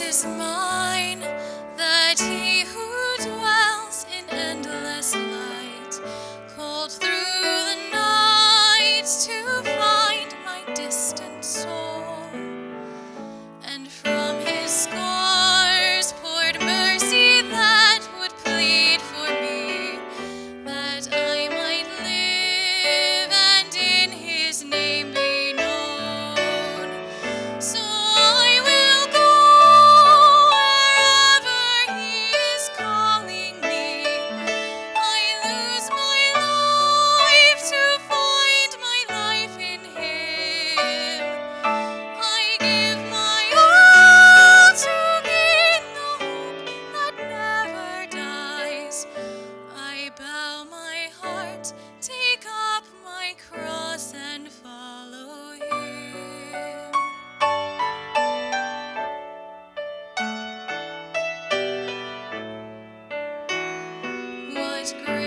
is mine that he What grace